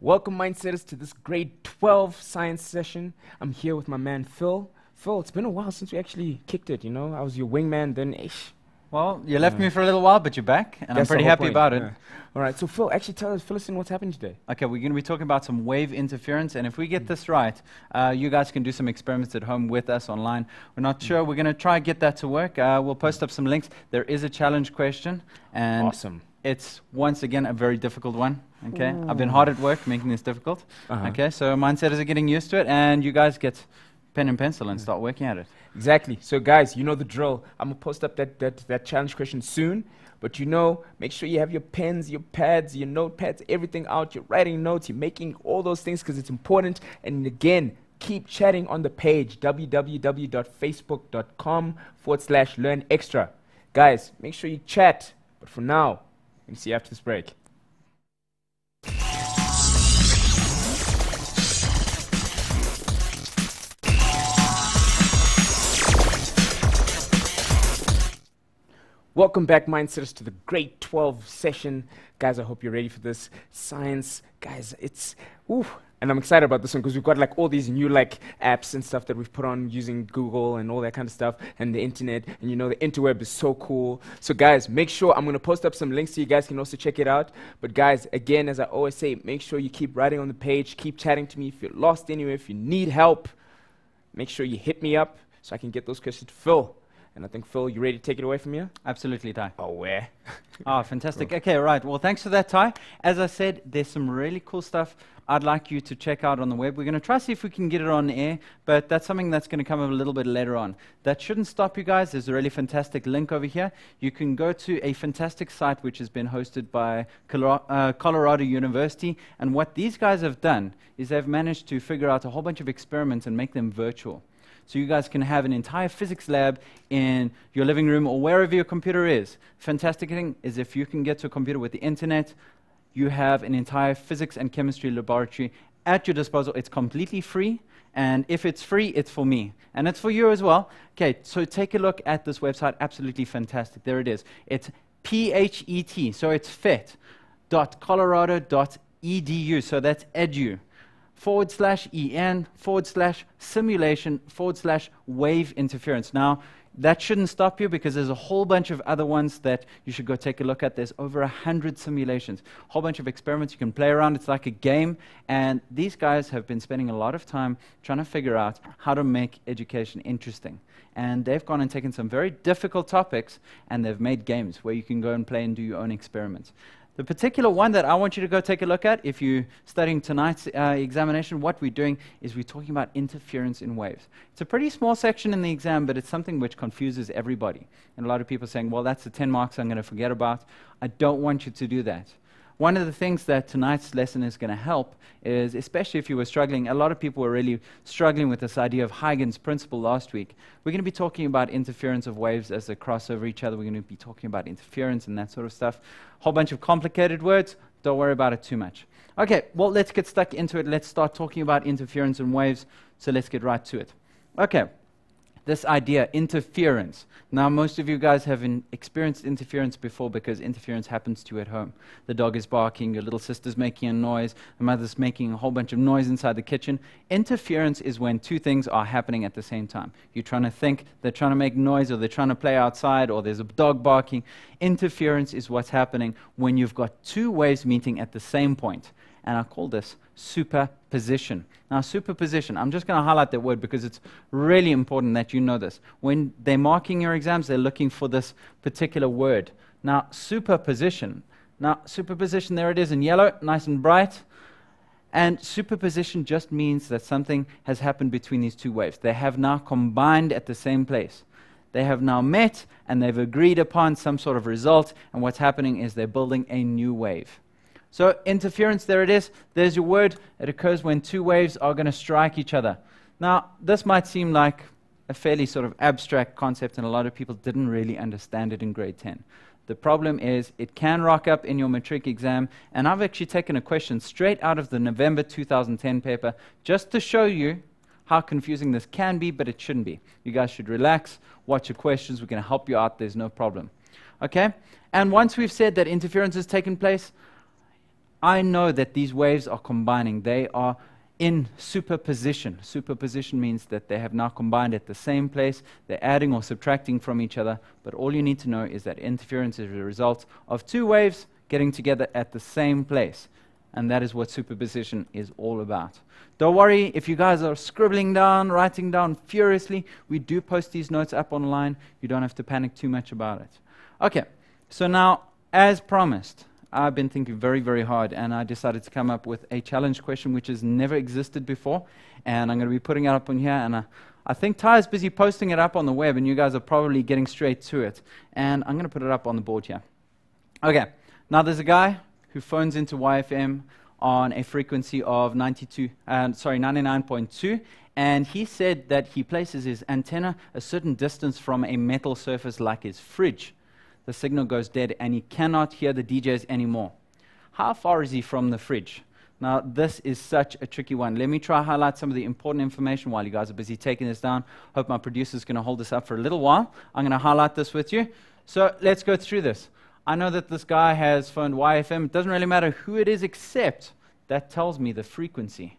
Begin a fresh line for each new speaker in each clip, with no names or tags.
Welcome, Mindsetters, to this grade 12 science session. I'm here with my man Phil. Phil, it's been a while since we actually kicked it, you know? I was your wingman, then ish.
Well, you left me for a little while, but you're back, and I'm pretty happy
point,
about it.
All right, so Phil, actually tell us, fill us in what's happening today.
Okay, we're going to be talking about some wave interference, and if we get this right, uh, you guys can do some experiments at home with us online. We're not sure. We're going to try and get that to work. Uh, we'll post up some links. There is a challenge question, and
awesome.
it's once again a very difficult one. Okay, I've been hard at work making this difficult.
Uh-huh.
Okay, so mindsetters are getting used to it, and you guys get pen and pencil and start working at it.
Exactly. So, guys, you know the drill. I'm going to post up that, that, that challenge question soon. But you know, make sure you have your pens, your pads, your notepads, everything out. You're writing notes, you're making all those things because it's important. And again, keep chatting on the page www.facebook.com forward slash Learn Xtra. Guys, make sure you chat. But for now, we'll see you after this break. Welcome back, Mindsetters, to the Grade 12 session. Guys, I hope you're ready for this. Science, guys, it's, ooh, and I'm excited about this one because we've got like all these new like apps and stuff that we've put on using Google and all that kind of stuff and the internet. And you know, the interweb is so cool. So, guys, make sure I'm going to post up some links so you guys can also check it out. But, guys, again, as I always say, make sure you keep writing on the page, keep chatting to me. If you're lost anywhere, if you need help, make sure you hit me up so I can get those questions Phil. And I think, Phil, you ready to take it away from here?
Absolutely, Ty.
Oh, where?
Ah, fantastic. Okay, right. Well, thanks for that, Ty. As I said, there's some really cool stuff I'd like you to check out on the web. We're going to try to see if we can get it on air, but that's something that's going to come up a little bit later on. That shouldn't stop you guys. There's a really fantastic link over here. You can go to a fantastic site which has been hosted by Colo- uh, Colorado University, and what these guys have done is they've managed to figure out a whole bunch of experiments and make them virtual. So you guys can have an entire physics lab in your living room or wherever your computer is. Fantastic thing is if you can get to a computer with the internet, you have an entire physics and chemistry laboratory at your disposal. It's completely free, and if it's free, it's for me. And it's for you as well. Okay, so take a look at this website. Absolutely fantastic. There it is. It's P-H-E-T, so it's phet.colorado.edu. So that's edu forward slash en forward slash simulation forward slash wave interference. Now, that shouldn't stop you because there's a whole bunch of other ones that you should go take a look at. There's over a hundred simulations, a whole bunch of experiments you can play around. It's like a game. And these guys have been spending a lot of time trying to figure out how to make education interesting. And they've gone and taken some very difficult topics and they've made games where you can go and play and do your own experiments. The particular one that I want you to go take a look at, if you're studying tonight's uh, examination, what we're doing is we're talking about interference in waves. It's a pretty small section in the exam, but it's something which confuses everybody. And a lot of people are saying, well, that's the 10 marks I'm going to forget about. I don't want you to do that. One of the things that tonight's lesson is going to help is, especially if you were struggling, a lot of people were really struggling with this idea of Huygens' principle last week. We're going to be talking about interference of waves as they cross over each other. We're going to be talking about interference and that sort of stuff. A whole bunch of complicated words. Don't worry about it too much. Okay, well, let's get stuck into it. Let's start talking about interference and waves. So let's get right to it. Okay, this idea, interference. Now, most of you guys have in experienced interference before because interference happens to you at home. The dog is barking, your little sister's making a noise, the mother's making a whole bunch of noise inside the kitchen. Interference is when two things are happening at the same time. You're trying to think, they're trying to make noise, or they're trying to play outside, or there's a dog barking. Interference is what's happening when you've got two waves meeting at the same point. And I call this superposition. Now, superposition, I'm just going to highlight that word because it's really important that you know this. When they're marking your exams, they're looking for this particular word. Now, superposition. Now, superposition, there it is in yellow, nice and bright. And superposition just means that something has happened between these two waves. They have now combined at the same place. They have now met and they've agreed upon some sort of result, and what's happening is they're building a new wave. So, interference, there it is. There's your word. It occurs when two waves are going to strike each other. Now, this might seem like a fairly sort of abstract concept, and a lot of people didn't really understand it in grade 10. The problem is it can rock up in your matric exam, and I've actually taken a question straight out of the November 2010 paper just to show you how confusing this can be, but it shouldn't be. You guys should relax, watch your questions. We're going to help you out. There's no problem. Okay? And once we've said that interference has taken place, I know that these waves are combining. They are in superposition. Superposition means that they have now combined at the same place. They're adding or subtracting from each other. But all you need to know is that interference is a result of two waves getting together at the same place. And that is what superposition is all about. Don't worry if you guys are scribbling down, writing down furiously. We do post these notes up online. You don't have to panic too much about it. Okay, so now, as promised, I've been thinking very, very hard, and I decided to come up with a challenge question which has never existed before. And I'm going to be putting it up on here. And I, I think Ty is busy posting it up on the web, and you guys are probably getting straight to it. And I'm going to put it up on the board here. Okay, now there's a guy who phones into YFM on a frequency of 92, uh, sorry, 99.2, and he said that he places his antenna a certain distance from a metal surface like his fridge the signal goes dead and he cannot hear the DJs anymore. How far is he from the fridge? Now, this is such a tricky one. Let me try highlight some of the important information while you guys are busy taking this down. Hope my producer is going to hold this up for a little while. I'm going to highlight this with you. So let's go through this. I know that this guy has phoned YFM. It doesn't really matter who it is, except that tells me the frequency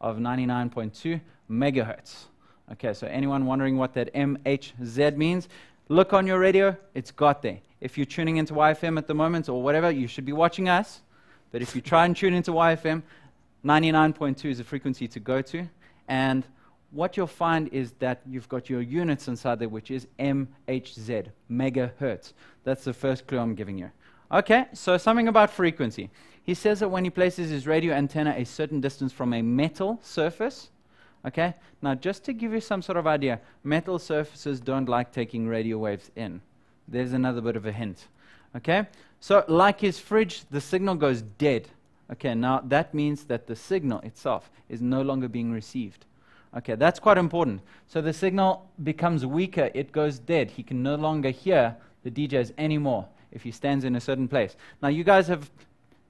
of 99.2 megahertz. Okay, so anyone wondering what that MHZ means? Look on your radio, it's got there. If you're tuning into YFM at the moment or whatever, you should be watching us. But if you try and tune into YFM, 99.2 is a frequency to go to. And what you'll find is that you've got your units inside there, which is MHZ, megahertz. That's the first clue I'm giving you. Okay, so something about frequency. He says that when he places his radio antenna a certain distance from a metal surface, okay, now just to give you some sort of idea, metal surfaces don't like taking radio waves in. There's another bit of a hint. Okay? So, like his fridge, the signal goes dead. Okay, now that means that the signal itself is no longer being received. Okay, that's quite important. So the signal becomes weaker, it goes dead. He can no longer hear the DJs anymore if he stands in a certain place. Now you guys have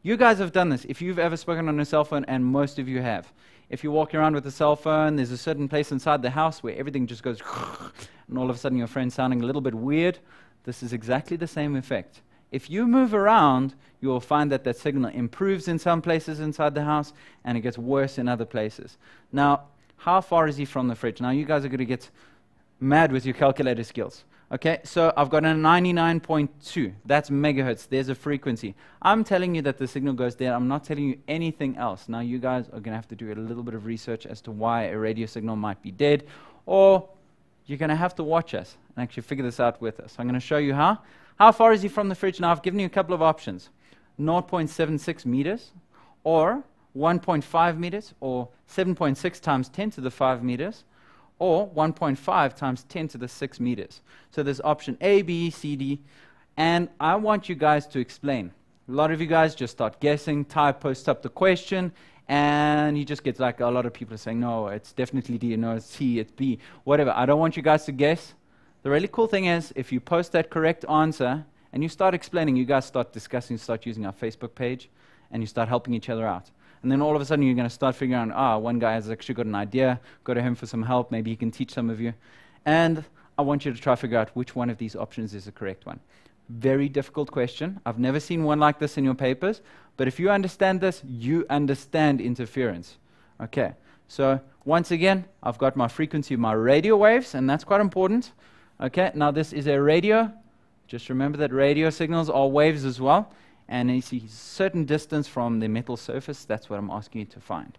you guys have done this. If you've ever spoken on a cell phone, and most of you have, if you walk around with a cell phone, there's a certain place inside the house where everything just goes, and all of a sudden your friend's sounding a little bit weird. This is exactly the same effect. If you move around, you will find that that signal improves in some places inside the house and it gets worse in other places. Now, how far is he from the fridge? Now, you guys are going to get mad with your calculator skills. Okay, so I've got a 99.2. That's megahertz. There's a frequency. I'm telling you that the signal goes there. I'm not telling you anything else. Now, you guys are going to have to do a little bit of research as to why a radio signal might be dead or you're going to have to watch us and actually figure this out with us. I'm going to show you how. How far is he from the fridge? Now, I've given you a couple of options 0.76 meters, or 1.5 meters, or 7.6 times 10 to the 5 meters, or 1.5 times 10 to the 6 meters. So there's option A, B, C, D, and I want you guys to explain. A lot of you guys just start guessing, type, post up the question, and you just get like a lot of people saying, no, it's definitely D, no, it's C, it's B, whatever. I don't want you guys to guess. The really cool thing is, if you post that correct answer and you start explaining, you guys start discussing, start using our Facebook page, and you start helping each other out. And then all of a sudden, you're going to start figuring out, ah, one guy has actually got an idea, go to him for some help, maybe he can teach some of you. And I want you to try to figure out which one of these options is the correct one. Very difficult question. I've never seen one like this in your papers. But if you understand this, you understand interference. Okay. So once again, I've got my frequency my radio waves, and that's quite important. Okay. Now this is a radio. Just remember that radio signals are waves as well. And you see a certain distance from the metal surface. That's what I'm asking you to find.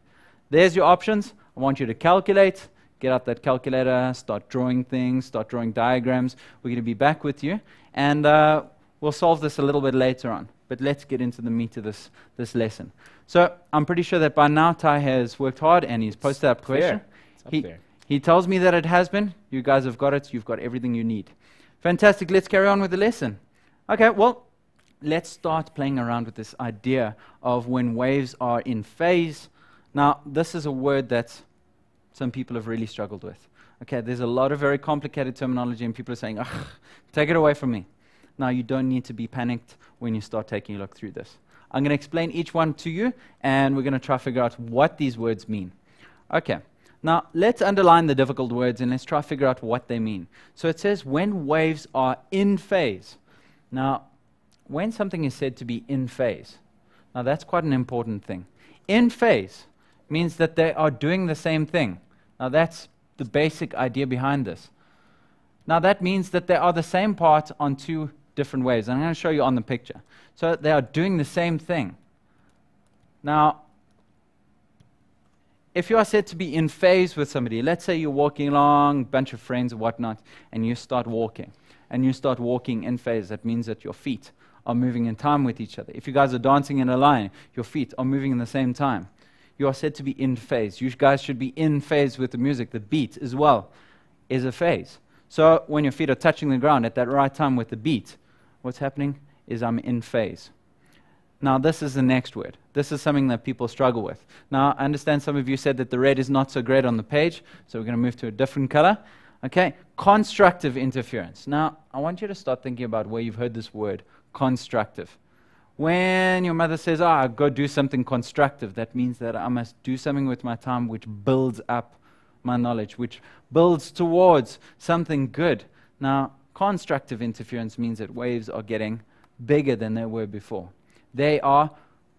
There's your options. I want you to calculate. Get out that calculator, start drawing things, start drawing diagrams. We're going to be back with you. And uh, we'll solve this a little bit later on. But let's get into the meat of this, this lesson. So I'm pretty sure that by now Ty has worked hard and he's posted up question. He, he tells me that it has been. You guys have got it. You've got everything you need. Fantastic. Let's carry on with the lesson. Okay, well, let's start playing around with this idea of when waves are in phase. Now, this is a word that some people have really struggled with. Okay, there's a lot of very complicated terminology, and people are saying, take it away from me. Now, you don't need to be panicked when you start taking a look through this. I'm going to explain each one to you, and we're going to try to figure out what these words mean. Okay, Now, let's underline the difficult words and let's try to figure out what they mean. So it says when waves are in phase. Now, when something is said to be in phase, now that's quite an important thing. In phase means that they are doing the same thing. Now, that's the basic idea behind this. Now, that means that they are the same part on two different waves. And I'm going to show you on the picture. So they are doing the same thing. Now, if you are said to be in phase with somebody, let's say you're walking along, bunch of friends or whatnot, and you start walking, and you start walking in phase, that means that your feet are moving in time with each other. If you guys are dancing in a line, your feet are moving in the same time. You are said to be in phase. You guys should be in phase with the music. The beat as well is a phase. So when your feet are touching the ground at that right time with the beat, what's happening is I'm in phase. Now, this is the next word. This is something that people struggle with. Now, I understand some of you said that the red is not so great on the page, so we're going to move to a different color. Okay, constructive interference. Now, I want you to start thinking about where you've heard this word, constructive. When your mother says, Ah, go do something constructive, that means that I must do something with my time which builds up my knowledge, which builds towards something good. Now, constructive interference means that waves are getting bigger than they were before. They are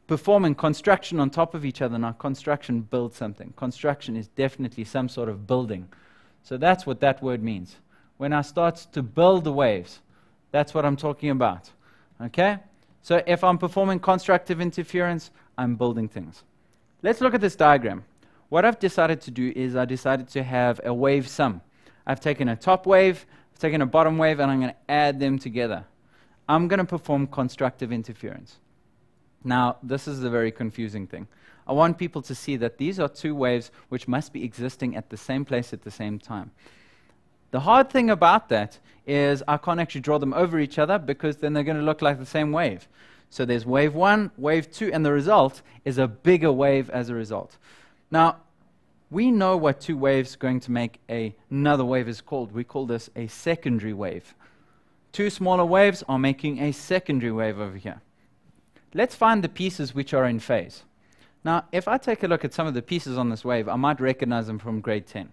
performing construction on top of each other. Now, construction builds something. Construction is definitely some sort of building. So that's what that word means. When I start to build the waves, that's what I'm talking about. Okay? So if I'm performing constructive interference, I'm building things. Let's look at this diagram. What I've decided to do is I decided to have a wave sum. I've taken a top wave, I've taken a bottom wave, and I'm going to add them together. I'm going to perform constructive interference. Now, this is a very confusing thing. I want people to see that these are two waves which must be existing at the same place at the same time. The hard thing about that is I can't actually draw them over each other because then they're going to look like the same wave. So there's wave one, wave two, and the result is a bigger wave as a result. Now, we know what two waves going to make a, another wave is called. We call this a secondary wave. Two smaller waves are making a secondary wave over here. Let's find the pieces which are in phase. Now, if I take a look at some of the pieces on this wave, I might recognize them from grade 10.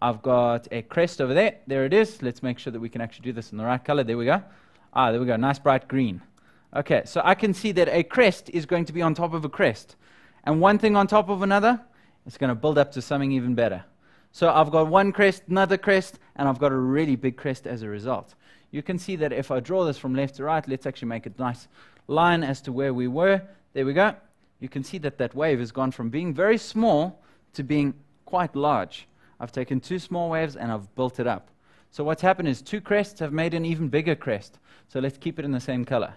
I've got a crest over there. There it is. Let's make sure that we can actually do this in the right color. There we go. Ah, there we go. Nice bright green. Okay, so I can see that a crest is going to be on top of a crest. And one thing on top of another, it's going to build up to something even better. So I've got one crest, another crest, and I've got a really big crest as a result. You can see that if I draw this from left to right, let's actually make a nice line as to where we were. There we go. You can see that that wave has gone from being very small to being quite large. I've taken two small waves and I've built it up. So what's happened is two crests have made an even bigger crest. So let's keep it in the same color.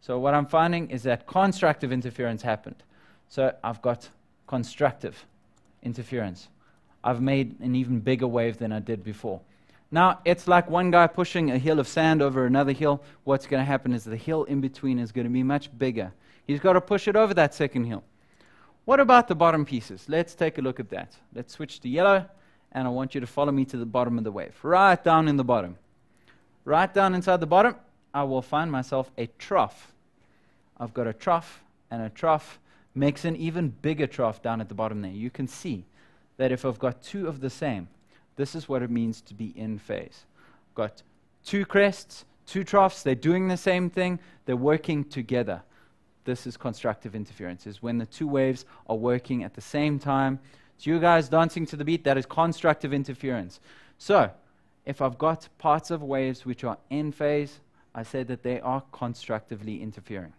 So what I'm finding is that constructive interference happened. So I've got constructive interference. I've made an even bigger wave than I did before. Now, it's like one guy pushing a hill of sand over another hill. What's going to happen is the hill in between is going to be much bigger. He's got to push it over that second hill. What about the bottom pieces? Let's take a look at that. Let's switch to yellow, and I want you to follow me to the bottom of the wave. Right down in the bottom. Right down inside the bottom, I will find myself a trough. I've got a trough, and a trough makes an even bigger trough down at the bottom there. You can see that if I've got two of the same, this is what it means to be in phase. Got two crests, two troughs, they're doing the same thing, they're working together. This is constructive interference, is when the two waves are working at the same time. So you guys dancing to the beat, that is constructive interference. So, if I've got parts of waves which are in phase, I say that they are constructively interfering.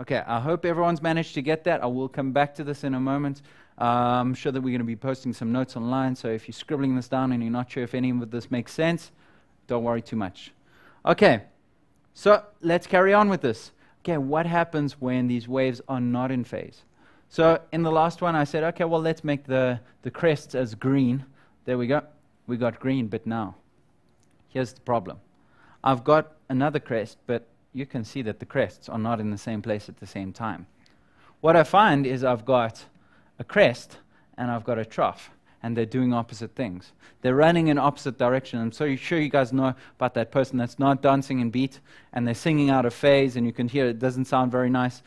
Okay, I hope everyone's managed to get that. I will come back to this in a moment. Uh, I'm sure that we're going to be posting some notes online, so if you're scribbling this down and you're not sure if any of this makes sense, don't worry too much. Okay, so let's carry on with this. Okay, what happens when these waves are not in phase? So in the last one, I said, okay, well, let's make the, the crests as green. There we go. We got green, but now, here's the problem. I've got another crest, but you can see that the crests are not in the same place at the same time. What I find is I've got a crest and I've got a trough, and they're doing opposite things. They're running in opposite direction. I'm so sure you guys know about that person that's not dancing in beat and they're singing out of phase, and you can hear it doesn't sound very nice.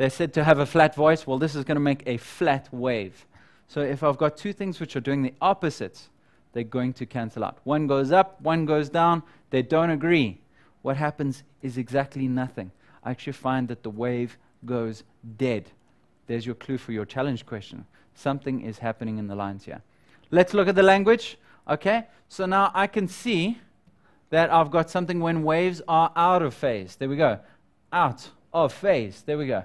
They're said to have a flat voice. Well, this is going to make a flat wave. So if I've got two things which are doing the opposites, they're going to cancel out. One goes up, one goes down, they don't agree. What happens is exactly nothing. I actually find that the wave goes dead. There's your clue for your challenge question. Something is happening in the lines here. Let's look at the language. Okay, so now I can see that I've got something when waves are out of phase. There we go. Out of phase. There we go.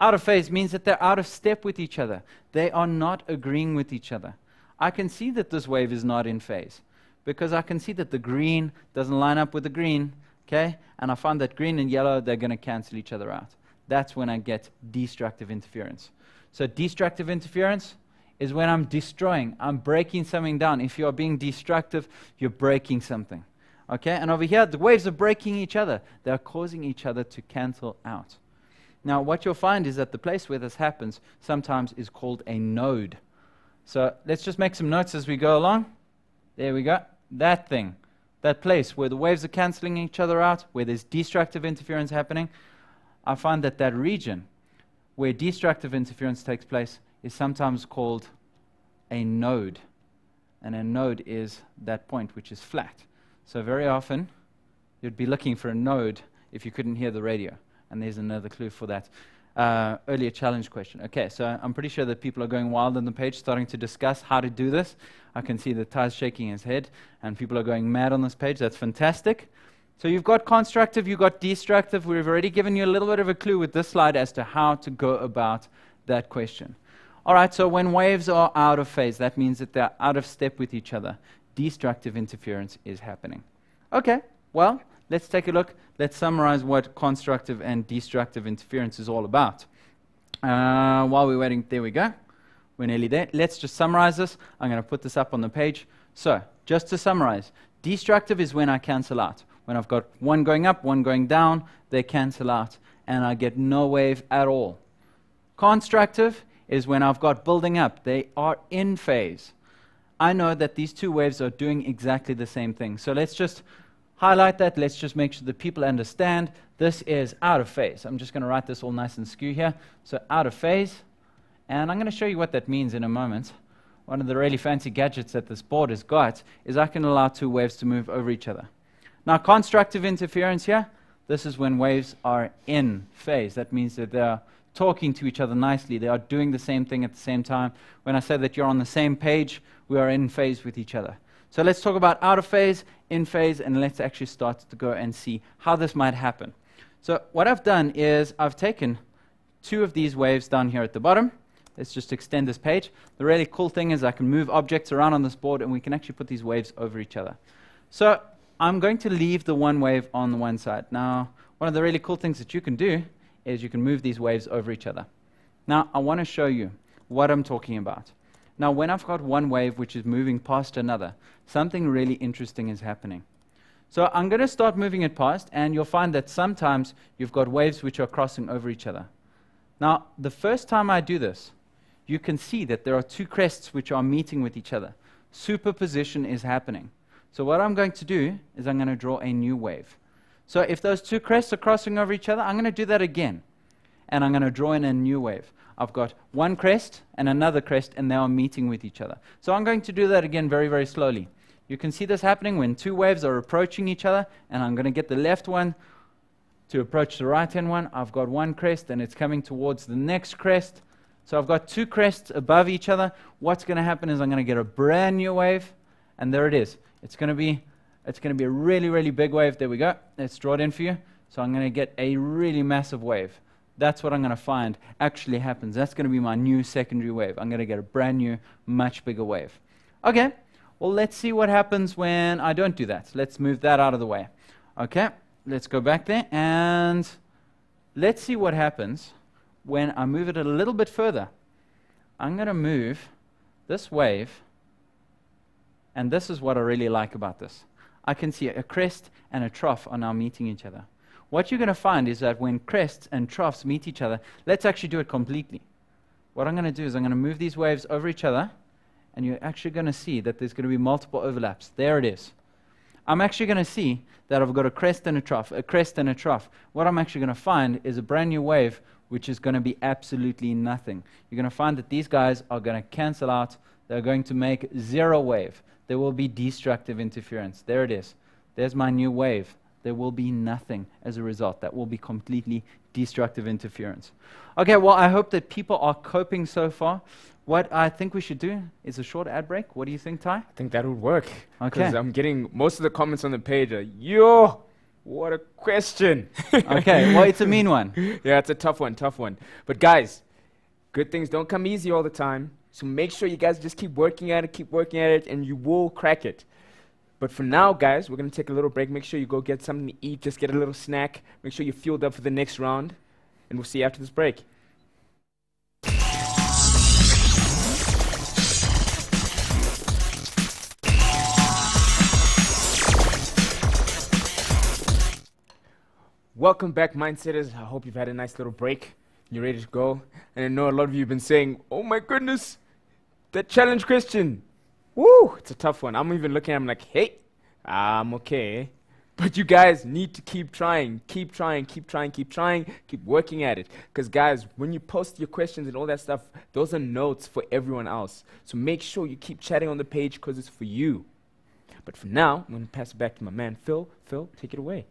Out of phase means that they're out of step with each other. They are not agreeing with each other. I can see that this wave is not in phase because I can see that the green doesn't line up with the green, okay? And I find that green and yellow, they're going to cancel each other out. That's when I get destructive interference. So, destructive interference is when I'm destroying, I'm breaking something down. If you are being destructive, you're breaking something. Okay? And over here, the waves are breaking each other. They are causing each other to cancel out. Now, what you'll find is that the place where this happens sometimes is called a node. So let's just make some notes as we go along. There we go. That thing, that place where the waves are canceling each other out, where there's destructive interference happening, I find that that region where destructive interference takes place is sometimes called a node. And a node is that point which is flat. So very often, you'd be looking for a node if you couldn't hear the radio. And there's another clue for that uh, earlier challenge question. Okay, so I'm pretty sure that people are going wild on the page, starting to discuss how to do this. I can see that Ty's shaking his head, and people are going mad on this page. That's fantastic. So you've got constructive, you've got destructive. We've already given you a little bit of a clue with this slide as to how to go about that question. All right, so when waves are out of phase, that means that they're out of step with each other. Destructive interference is happening. Okay, well, let's take a look. Let's summarize what constructive and destructive interference is all about. Uh, while we're waiting, there we go. We're nearly there. Let's just summarize this. I'm going to put this up on the page. So, just to summarize, destructive is when I cancel out. When I've got one going up, one going down, they cancel out, and I get no wave at all. Constructive is when I've got building up. They are in phase. I know that these two waves are doing exactly the same thing. So let's just highlight that. Let's just make sure that people understand this is out of phase. I'm just going to write this all nice and skew here. So out of phase. And I'm going to show you what that means in a moment. One of the really fancy gadgets that this board has got is I can allow two waves to move over each other. Now, constructive interference here, this is when waves are in phase. That means that they're talking to each other nicely. They are doing the same thing at the same time. When I say that you're on the same page, we are in phase with each other. So let's talk about out of phase, in phase, and let's actually start to go and see how this might happen. So what I've done is I've taken two of these waves down here at the bottom. Let's just extend this page. The really cool thing is I can move objects around on this board and we can actually put these waves over each other. So I'm going to leave the one wave on the one side. Now, one of the really cool things that you can do is you can move these waves over each other. Now, I want to show you what I'm talking about. Now, when I've got one wave which is moving past another, something really interesting is happening. So I'm going to start moving it past, and you'll find that sometimes you've got waves which are crossing over each other. Now, the first time I do this, you can see that there are two crests which are meeting with each other. Superposition is happening. So what I'm going to do is I'm going to draw a new wave. So if those two crests are crossing over each other, I'm going to do that again. And I'm going to draw in a new wave. I've got one crest and another crest, and they are meeting with each other. So I'm going to do that again very, very slowly. You can see this happening when two waves are approaching each other, and I'm going to get the left one to approach the right hand one. I've got one crest, and it's coming towards the next crest. So I've got two crests above each other. What's going to happen is I'm going to get a brand new wave, and there it is. It's going to be it's going to be a really, really big wave. There we go. Let's draw it in for you. So I'm going to get a really massive wave. That's what I'm going to find actually happens. That's going to be my new secondary wave. I'm going to get a brand new, much bigger wave. Okay, well, let's see what happens when I don't do that. Let's move that out of the way. Okay, let's go back there and let's see what happens when I move it a little bit further. I'm going to move this wave, and this is what I really like about this. I can see a crest and a trough are now meeting each other what you're going to find is that when crests and troughs meet each other, let's actually do it completely. What I'm going to do is I'm going to move these waves over each other, and you're actually going to see that there's going to be multiple overlaps. There it is. I'm actually going to see that I've got a crest and a trough, a crest and a trough. What I'm actually going to find is a brand new wave, which is going to be absolutely nothing. You're going to find that these guys are going to cancel out. They're going to make zero wave. There will be destructive interference. There it is. There's my new wave. There will be nothing as a result. That will be completely destructive interference. Okay, well, I hope that people are coping so far. What I think we should do is a short ad break. What do you think, Ty?
I think that would work.
Okay.
Because I'm getting most of the comments on the page are, yo, what a question.
okay, well, it's a mean one.
yeah, it's a tough one, tough one. But guys, good things don't come easy all the time. So make sure you guys just keep working at it, keep working at it, and you will crack it. But for now, guys, we're going to take a little break. Make sure you go get something to eat, just get a little snack. Make sure you're fueled up for the next round. And we'll see you after this break. Welcome back, Mindsetters. I hope you've had a nice little break. You're ready to go. And I know a lot of you have been saying, oh my goodness, that challenge question. Woo, it's a tough one. I'm even looking at him like, hey, I'm okay. But you guys need to keep trying, keep trying, keep trying, keep trying, keep working at it. Because, guys, when you post your questions and all that stuff, those are notes for everyone else. So make sure you keep chatting on the page because it's for you. But for now, I'm going to pass it back to my man, Phil. Phil, take it away.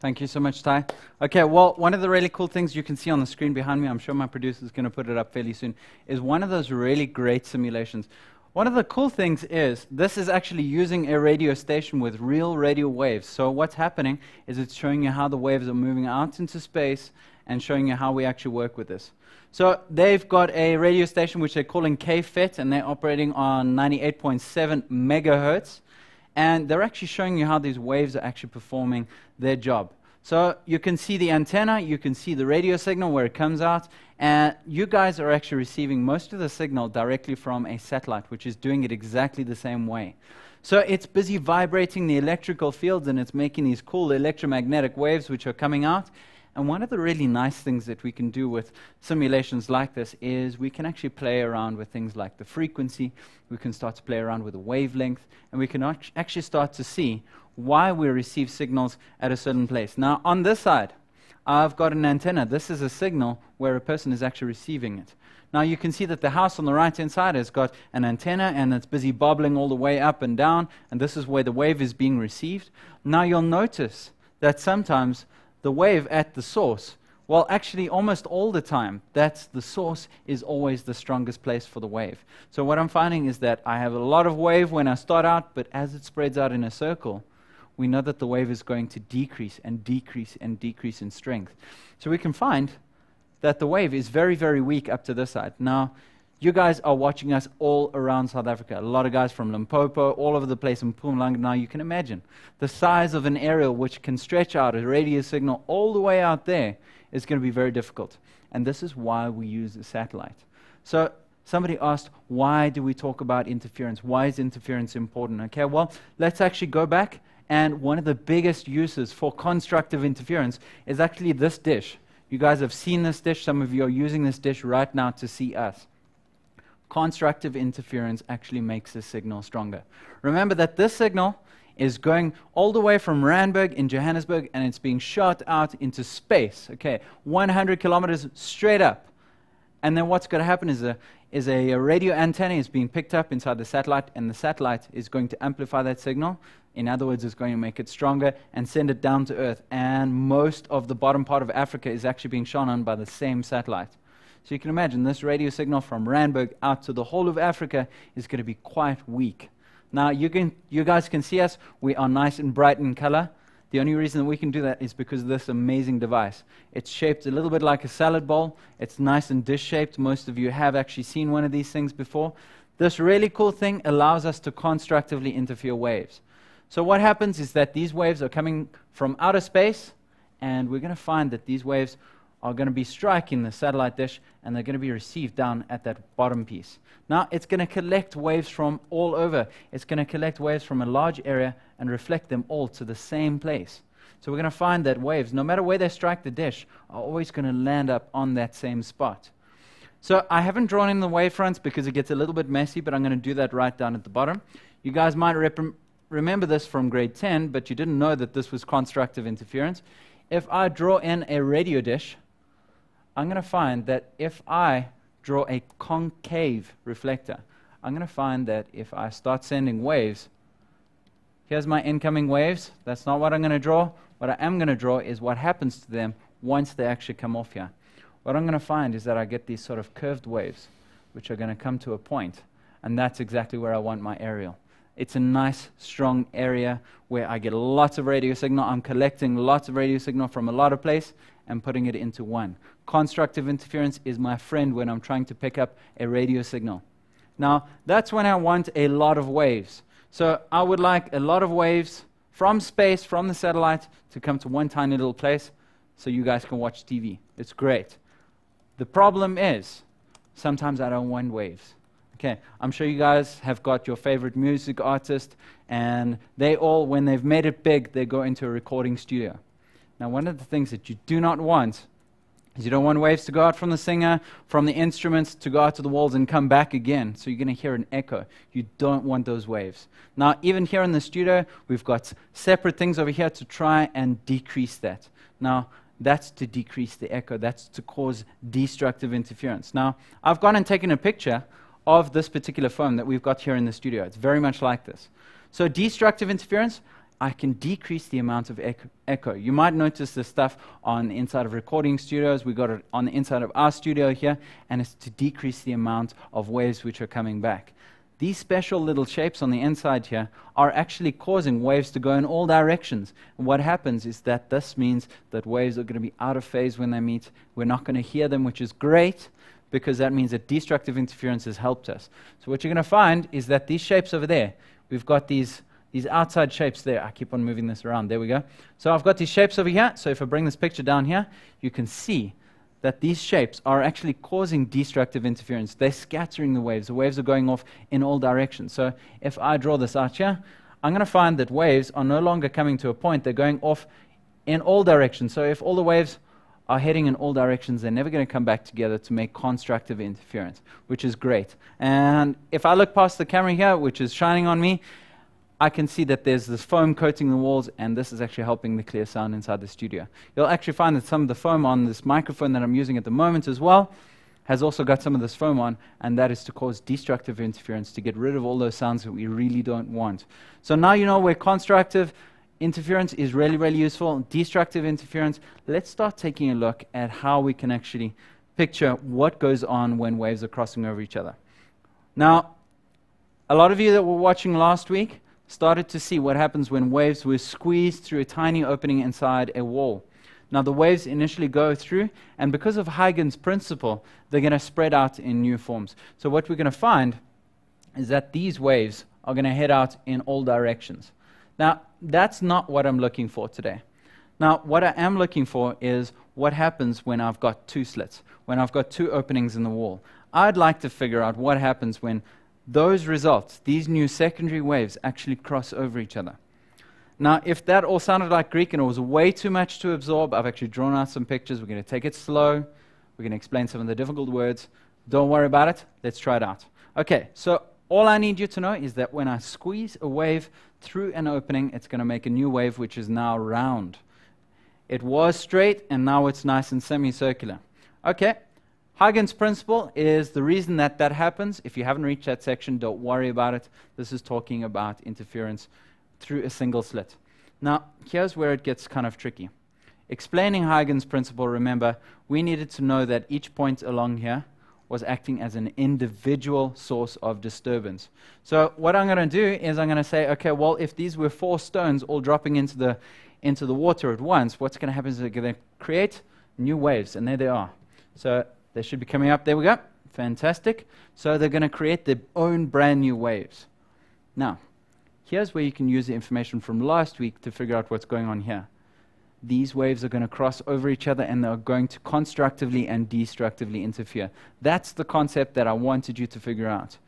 Thank you so much, Ty. Okay, well, one of the really cool things you can see on the screen behind me, I'm sure my producer is going to put it up fairly soon, is one of those really great simulations. One of the cool things is this is actually using a radio station with real radio waves. So what's happening is it's showing you how the waves are moving out into space and showing you how we actually work with this. So they've got a radio station which they're calling KPhET, and they're operating on 98.7 megahertz and they're actually showing you how these waves are actually performing their job. So you can see the antenna, you can see the radio signal where it comes out, and you guys are actually receiving most of the signal directly from a satellite, which is doing it exactly the same way. So it's busy vibrating the electrical fields and it's making these cool electromagnetic waves which are coming out. And one of the really nice things that we can do with simulations like this is we can actually play around with things like the frequency, we can start to play around with the wavelength, and we can actually start to see why we receive signals at a certain place. Now, on this side, I've got an antenna. This is a signal where a person is actually receiving it. Now you can see that the house on the right hand side has got an antenna and it's busy bobbling all the way up and down, and this is where the wave is being received. Now you'll notice that sometimes the wave at the source, well, actually, almost all the time, that's the source is always the strongest place for the wave. So, what I'm finding is that I have a lot of wave when I start out, but as it spreads out in a circle, we know that the wave is going to decrease and decrease and decrease in strength. So, we can find that the wave is very, very weak up to this side. Now, you guys are watching us all around South Africa. A lot of guys from Limpopo, all over the place in Mpumalanga. Now you can imagine the size of an aerial which can stretch out a radio signal all the way out there is going to be very difficult. And this is why we use a satellite. So somebody asked, why do we talk about interference? Why is interference important? Okay, well, let's actually go back. And one of the biggest uses for constructive interference is actually this dish. You guys have seen this dish. Some of you are using this dish right now to see us constructive interference actually makes the signal stronger. Remember that this signal is going all the way from Randburg in Johannesburg and it's being shot out into space, okay, 100 kilometers straight up. And then what's going to happen is a, is a, a radio antenna is being picked up inside the satellite, and the satellite is going to amplify that signal. In other words, it's going to make it stronger and send it down to Earth. And most of the bottom part of Africa is actually being shone on by the same satellite. So you can imagine this radio signal from Randburg out to the whole of Africa is going to be quite weak. Now, you, can, you guys can see us. We are nice and bright in color. The only reason that we can do that is because of this amazing device. It's shaped a little bit like a salad bowl. It's nice and dish shaped. Most of you have actually seen one of these things before. This really cool thing allows us to constructively interfere waves. So, what happens is that these waves are coming from outer space, and we're going to find that these waves are going to be striking the satellite dish and they're going to be received down at that bottom piece. Now, it's going to collect waves from all over. It's going to collect waves from a large area and reflect them all to the same place. So, we're going to find that waves, no matter where they strike the dish, are always going to land up on that same spot. So, I haven't drawn in the wavefronts because it gets a little bit messy, but I'm going to do that right down at the bottom. You guys might remember this from grade 10, but you didn't know that this was constructive interference. If I draw in a radio dish, I'm going to find that if I draw a concave reflector, I'm going to find that if I start sending waves, here's my incoming waves. That's not what I'm going to draw. What I am going to draw is what happens to them once they actually come off here. What I'm going to find is that I get these sort of curved waves, which are going to come to a point, and that's exactly where I want my aerial. It's a nice, strong area where I get lots of radio signal. I'm collecting lots of radio signal from a lot of places and putting it into one. Constructive interference is my friend when I'm trying to pick up a radio signal. Now, that's when I want a lot of waves. So I would like a lot of waves from space, from the satellite, to come to one tiny little place so you guys can watch TV. It's great. The problem is, sometimes I don't want waves. Okay, I'm sure you guys have got your favorite music artist, and they all, when they've made it big, they go into a recording studio. Now, one of the things that you do not want is you don't want waves to go out from the singer, from the instruments, to go out to the walls and come back again. So you're going to hear an echo. You don't want those waves. Now, even here in the studio, we've got separate things over here to try and decrease that. Now, that's to decrease the echo. That's to cause destructive interference. Now, I've gone and taken a picture of this particular foam that we've got here in the studio. It's very much like this. So destructive interference, I can decrease the amount of echo. You might notice this stuff on the inside of recording studios. We got it on the inside of our studio here, and it's to decrease the amount of waves which are coming back. These special little shapes on the inside here are actually causing waves to go in all directions. And what happens is that this means that waves are going to be out of phase when they meet. We're not going to hear them, which is great, because that means that destructive interference has helped us. So what you're going to find is that these shapes over there, we've got these, these outside shapes there. I keep on moving this around. There we go. So I've got these shapes over here. So if I bring this picture down here, you can see that these shapes are actually causing destructive interference. They're scattering the waves. The waves are going off in all directions. So if I draw this out here, I'm going to find that waves are no longer coming to a point. They're going off in all directions. So if all the waves are heading in all directions. They're never going to come back together to make constructive interference, which is great. And if I look past the camera here, which is shining on me, I can see that there's this foam coating the walls, and this is actually helping the clear sound inside the studio. You'll actually find that some of the foam on this microphone that I'm using at the moment as well has also got some of this foam on, and that is to cause destructive interference, to get rid of all those sounds that we really don't want. So now you know where constructive interference is really, really useful. Destructive interference, let's start taking a look at how we can actually picture what goes on when waves are crossing over each other. Now, a lot of you that were watching last week started to see what happens when waves were squeezed through a tiny opening inside a wall. Now, the waves initially go through, and because of Huygens' principle, they're going to spread out in new forms. So, what we're going to find is that these waves are going to head out in all directions. Now, that's not what I'm looking for today. Now, what I am looking for is what happens when I've got two slits, when I've got two openings in the wall. I'd like to figure out what happens when those results, these new secondary waves, actually cross over each other. Now, if that all sounded like Greek and it was way too much to absorb, I've actually drawn out some pictures. We're going to take it slow. We're going to explain some of the difficult words. Don't worry about it. Let's try it out. Okay, so all I need you to know is that when I squeeze a wave through an opening, it's going to make a new wave which is now round. It was straight, and now it's nice and semicircular. Okay, Huygens' principle is the reason that that happens. If you haven't reached that section, don't worry about it. This is talking about interference through a single slit. Now, here's where it gets kind of tricky. Explaining Huygens' principle, remember, we needed to know that each point along here was acting as an individual source of disturbance. So what I'm going to do is I'm going to say, okay, well, if these were four stones all dropping into the, into the water at once, what's going to happen is they're going to create new waves, and there they are. So they should be coming up. There we go. Fantastic. So they're going to create their own brand new waves. Now, here's where you can use the information from last week to figure out what's going on here these waves are going to cross over each other and they're going to constructively and destructively interfere. That's the concept that I wanted you to figure out.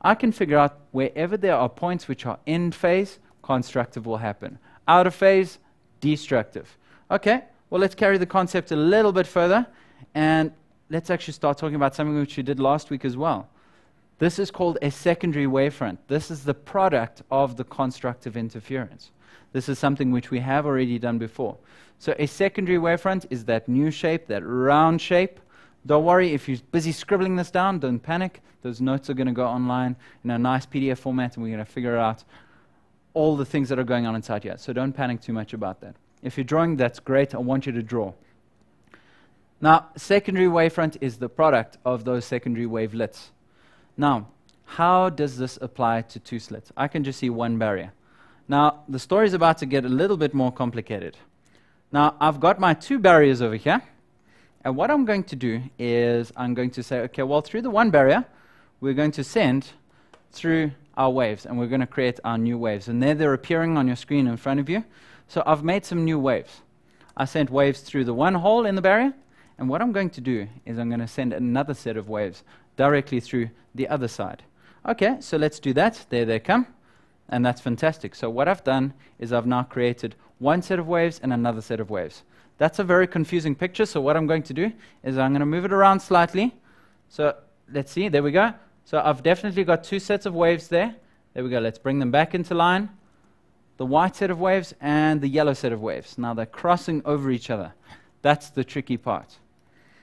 I can figure out wherever there are points which are in phase, constructive will happen. Out of phase, destructive. Okay, well, let's carry the concept a little bit further and let's actually start talking about something which we did last week as well. This is called a secondary wavefront. This is the product of the constructive interference. This is something which we have already done before. So a secondary wavefront is that new shape, that round shape. Don't worry if you're busy scribbling this down, don't panic. Those notes are going to go online in a nice PDF format and we're going to figure out all the things that are going on inside here. So don't panic too much about that. If you're drawing, that's great. I want you to draw. Now, secondary wavefront is the product of those secondary wavelets. Now, how does this apply to two slits? I can just see one barrier. Now, the story is about to get a little bit more complicated. Now, I've got my two barriers over here. And what I'm going to do is I'm going to say, okay, well, through the one barrier, we're going to send through our waves, and we're going to create our new waves. And there they're appearing on your screen in front of you. So I've made some new waves. I sent waves through the one hole in the barrier, and what I'm going to do is I'm going to send another set of waves directly through the other side. Okay, so let's do that. There they come. And that's fantastic. So what I've done is I've now created one set of waves and another set of waves. That's a very confusing picture, so what I'm going to do is I'm going to move it around slightly. So let's see, there we go. So I've definitely got two sets of waves there. There we go, let's bring them back into line. The white set of waves and the yellow set of waves. Now they're crossing over each other. That's the tricky part.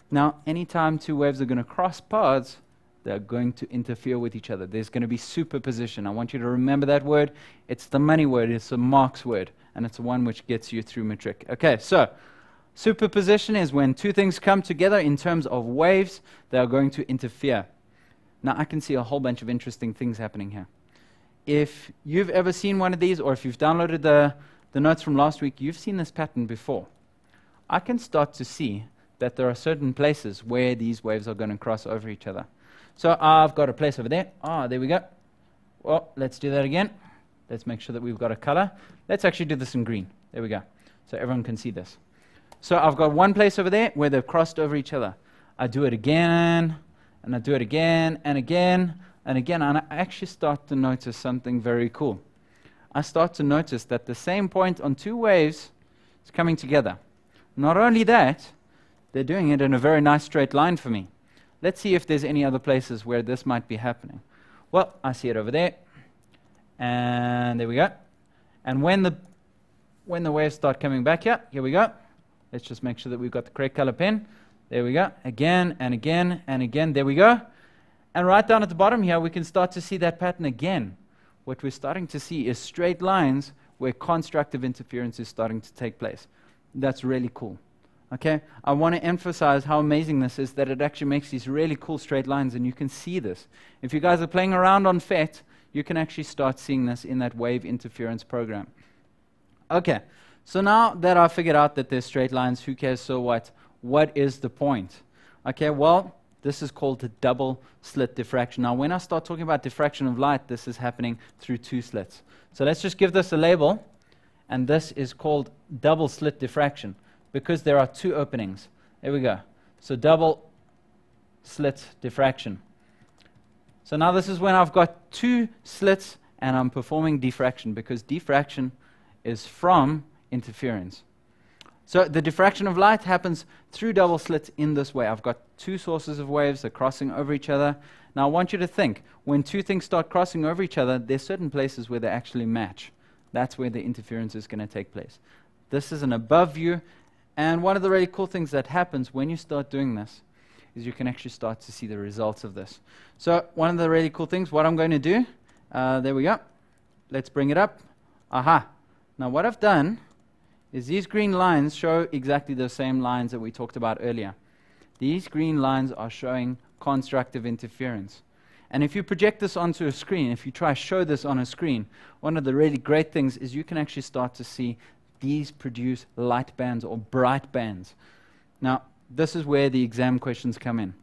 Now, anytime two waves are going to cross paths, they're going to interfere with each other. There's going to be superposition. I want you to remember that word. It's the money word, it's a marks word, and it's the one which gets you through matric. Okay, so superposition is when two things come together in terms of waves, they are going to interfere. Now, I can see a whole bunch of interesting things happening here. If you've ever seen one of these, or if you've downloaded the, the notes from last week, you've seen this pattern before. I can start to see that there are certain places where these waves are going to cross over each other. So I've got a place over there. Ah, there we go. Well, let's do that again. Let's make sure that we've got a color. Let's actually do this in green. There we go. So everyone can see this. So I've got one place over there where they've crossed over each other. I do it again, and I do it again, and again, and again, and I actually start to notice something very cool. I start to notice that the same point on two waves is coming together. Not only that, they're doing it in a very nice straight line for me. Let's see if there's any other places where this might be happening. Well, I see it over there. And there we go. And when the, when the waves start coming back here, here we go. Let's just make sure that we've got the correct color pen. There we go. Again and again and again. There we go. And right down at the bottom here, we can start to see that pattern again. What we're starting to see is straight lines where constructive interference is starting to take place. That's really cool. Okay? I want to emphasize how amazing this is that it actually makes these really cool straight lines, and you can see this. If you guys are playing around on PhET, you can actually start seeing this in that wave interference program. Okay, so now that I've figured out that there's straight lines, who cares so what? What is the point? Okay, well, this is called the double slit diffraction. Now, when I start talking about diffraction of light, this is happening through two slits. So let's just give this a label, and this is called double slit diffraction because there are two openings. There we go. So double slit diffraction. So now this is when I've got two slits and I'm performing diffraction because diffraction is from interference. So the diffraction of light happens through double slits in this way. I've got two sources of waves, they're crossing over each other. Now I want you to think, when two things start crossing over each other, there's certain places where they actually match. That's where the interference is going to take place. This is an above view, and one of the really cool things that happens when you start doing this is you can actually start to see the results of this. So one of the really cool things, what I'm going to do, uh, there we go. Let's bring it up. Aha. Now what I've done is these green lines show exactly the same lines that we talked about earlier. These green lines are showing constructive interference. And if you project this onto a screen, if you try to show this on a screen, one of the really great things is you can actually start to see these produce light bands or bright bands. Now, this is where the exam questions come in.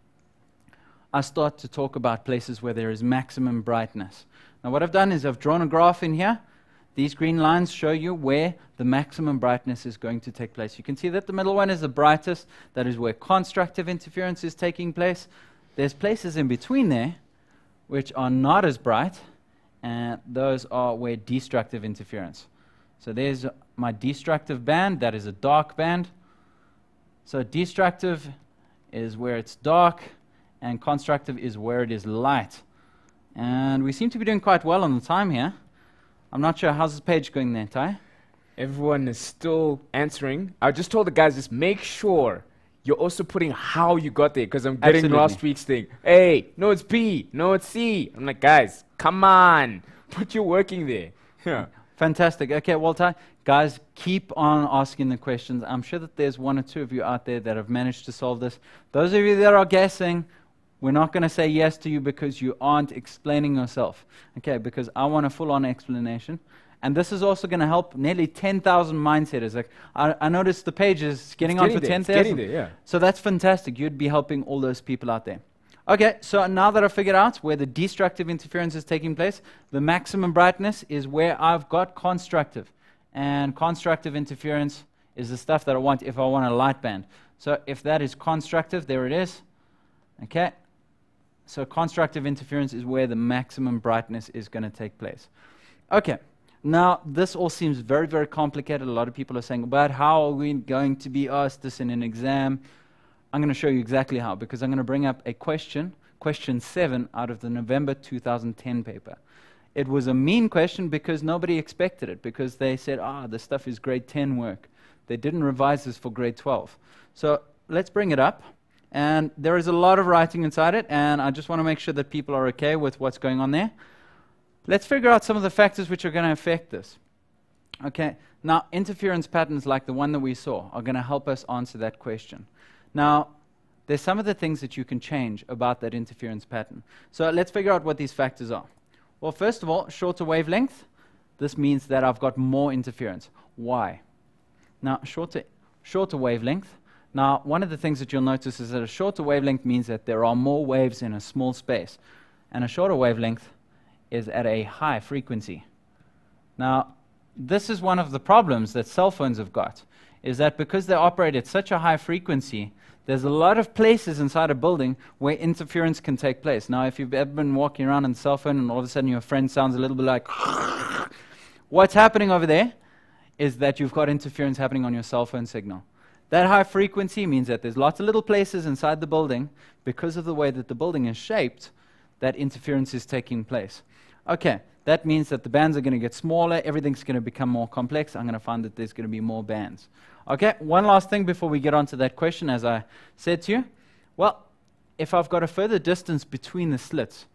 I start to talk about places where there is maximum brightness. Now, what I've done is I've drawn a graph in here. These green lines show you where the maximum brightness is going to take place. You can see that the middle one is the brightest. That is where constructive interference is taking place. There's places in between there which are not as bright, and those are where destructive interference. So there's my destructive band, that is a dark band. So destructive is where it's dark, and constructive is where it is light. And we seem to be doing quite well on the time here. I'm not sure. How's the page going there, Ty?
Everyone is still answering. I just told the guys just make sure you're also putting how you got there because I'm getting
Absolutely.
last week's thing. Hey, no, it's B. No, it's C. I'm like, guys, come on. Put your working there. Yeah.
Fantastic. Okay, well, Ty, guys, keep on asking the questions. I'm sure that there's one or two of you out there that have managed to solve this. Those of you that are guessing, we're not going to say yes to you because you aren't explaining yourself. Okay, because I want a full on explanation. And this is also going to help nearly 10,000 mindsetters. Like, I, I noticed the page is getting
It's
on for
there, getting
10,000.
there, yeah.
So that's fantastic. You'd be helping all those people out there. Okay, so now that I've figured out where the destructive interference is taking place, the maximum brightness is where I've got constructive. And constructive interference is the stuff that I want if I want a light band. So if that is constructive, there it is. Okay, so constructive interference is where the maximum brightness is going to take place. Okay, now this all seems very, very complicated. A lot of people are saying, but how are we going to be asked this in an exam? I'm going to show you exactly how, because I'm going to bring up a question, question seven, out of the November 2010 paper. It was a mean question because nobody expected it, because they said, ah, this stuff is grade 10 work. They didn't revise this for grade 12. So let's bring it up. And there is a lot of writing inside it, and I just want to make sure that people are okay with what's going on there. Let's figure out some of the factors which are going to affect this. Okay, now interference patterns like the one that we saw are going to help us answer that question. Now, there's some of the things that you can change about that interference pattern. So let's figure out what these factors are. Well, first of all, shorter wavelength. This means that I've got more interference. Why? Now, shorter, shorter wavelength. Now, one of the things that you'll notice is that a shorter wavelength means that there are more waves in a small space. And a shorter wavelength is at a high frequency. Now, this is one of the problems that cell phones have got, is that because they operate at such a high frequency, there's a lot of places inside a building where interference can take place. Now, if you've ever been walking around on a cell phone and all of a sudden your friend sounds a little bit like, what's happening over there is that you've got interference happening on your cell phone signal. That high frequency means that there's lots of little places inside the building, because of the way that the building is shaped, that interference is taking place. Okay, that means that the bands are going to get smaller, everything's going to become more complex. I'm going to find that there's going to be more bands. Okay, one last thing before we get on to that question, as I said to you. Well, if I've got a further distance between the slits,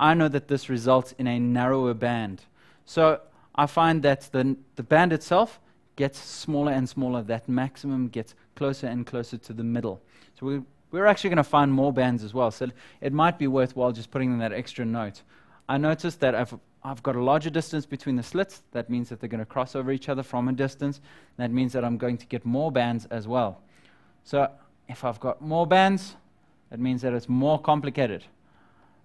I know that this results in a narrower band. So I find that the, the band itself gets smaller and smaller. That maximum gets closer and closer to the middle. So we, we're actually going to find more bands as well. So it might be worthwhile just putting in that extra note. I noticed that I've, I've got a larger distance between the slits. That means that they're going to cross over each other from a distance. That means that I'm going to get more bands as well. So if I've got more bands, that means that it's more complicated.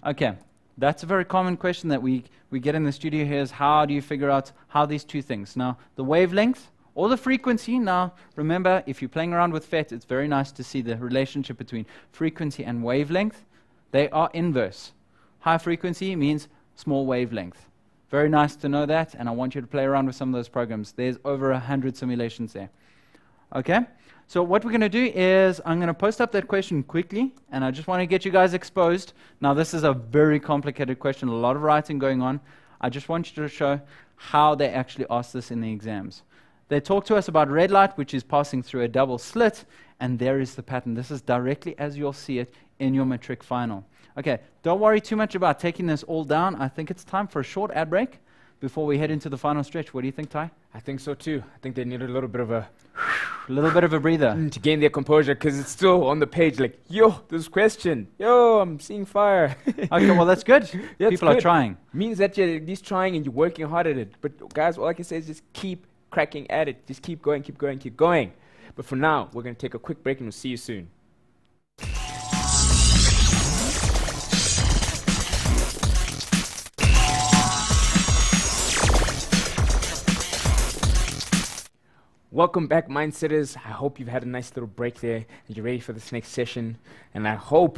Okay, that's a very common question that we, we get in the studio here is how do you figure out how these two things? Now, the wavelength or the frequency, now remember, if you're playing around with PhET, it's very nice to see the relationship between frequency and wavelength. They are inverse. High frequency means small wavelength. Very nice to know that, and I want you to play around with some of those programs. There's over 100 simulations there. Okay? So what we're going to do is I'm going to post up that question quickly, and I just want to get you guys exposed. Now, this is a very complicated question, a lot of writing going on. I just want you to show how they actually ask this in the exams. They talk to us about red light, which is passing through a double slit, and there is the pattern. This is directly as you'll see it in your matric final. Okay, don't worry too much about taking this all down. I think it's time for a short ad break before we head into the final stretch. What do you think, Ty?
I think so too. I think they need a little bit of a
A little bit of a breather.
Mm, to gain their composure because it's still on the page like, yo, this question. Yo, I'm seeing fire.
Okay, well, that's good. People are trying.
Means that you're at least trying and you're working hard at it. But guys, all I can say is just keep cracking at it. Just keep going, keep going, keep going. But for now, we're going to take a quick break and we'll see you soon. Welcome back, Mindsetters. I hope you've had a nice little break there and you're ready for this next session. And I hope,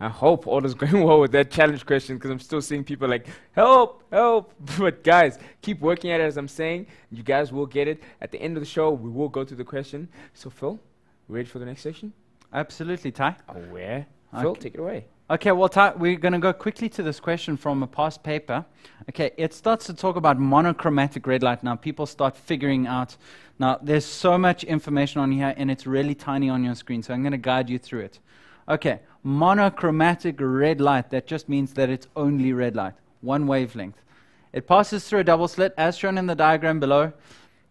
I hope all is going well with that challenge question because I'm still seeing people like, help, help. But guys, keep working at it as I'm saying. You guys will get it. At the end of the show, we will go through the question. So, Phil, ready for the next session?
Absolutely, Ty.
Aware. Phil,
Okay.
take it away.
Okay, well, we're going to go quickly to this question from a past paper. Okay, it starts to talk about monochromatic red light. Now, people start figuring out. Now, there's so much information on here, and it's really tiny on your screen, so I'm going to guide you through it. Okay, monochromatic red light, that just means that it's only red light, one wavelength. It passes through a double slit, as shown in the diagram below.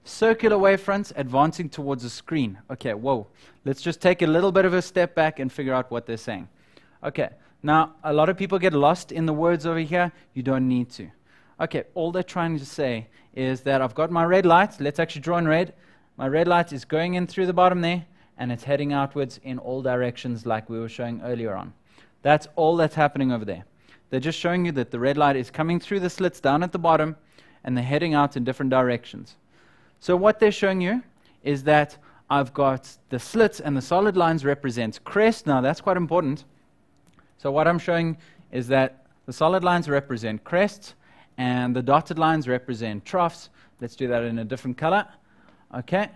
Circular wavefronts advancing towards the screen. Okay, whoa. Let's just take a little bit of a step back and figure out what they're saying. Okay, now, a lot of people get lost in the words over here. You don't need to. Okay, all they're trying to say is that I've got my red light. Let's actually draw in red. My red light is going in through the bottom there, and it's heading outwards in all directions like we were showing earlier on. That's all that's happening over there. They're just showing you that the red light is coming through the slits down at the bottom, and they're heading out in different directions. So what they're showing you is that I've got the slits and the solid lines represent crest. Now, that's quite important so what I'm showing is that the solid lines represent crests and the dotted lines represent troughs. Let's do that in a different color. Okay.